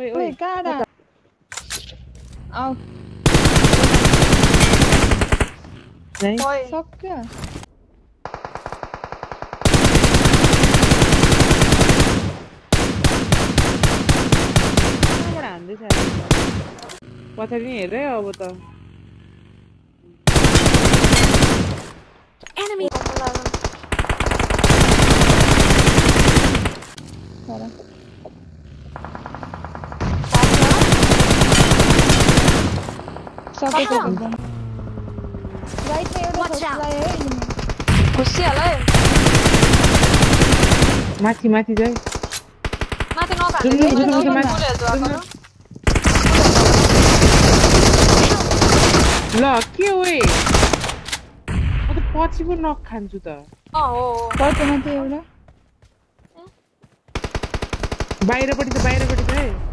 Ui, ui. god à. Ông. Đấy. Thôi. Sốc kìa. grande, certo. Quattriniere o vuoto? Enemy! Guarda. सकेको हुन्छ राइटमा एउटा खुसी होला है माथि माथि जाए माथि ल के हो म त पछि पो नख खान्छु त माथि एउटा बाहिरपट्टि त बाहिरपट्टि त है